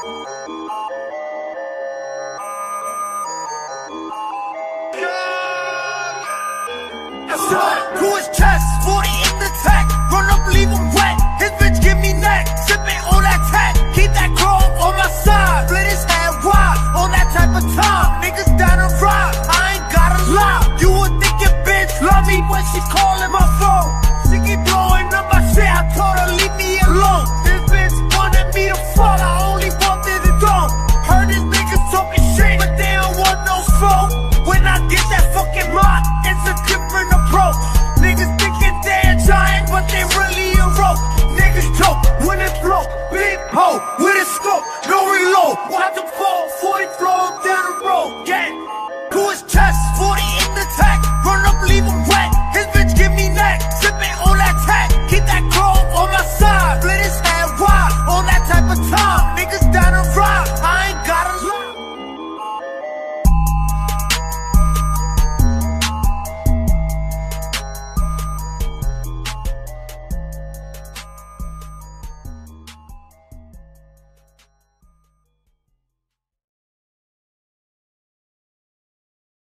To his chest, really a rope. Niggas joke when it blow. Big hoe with a scope. No reload. Watch them fall. 40 flow down the road.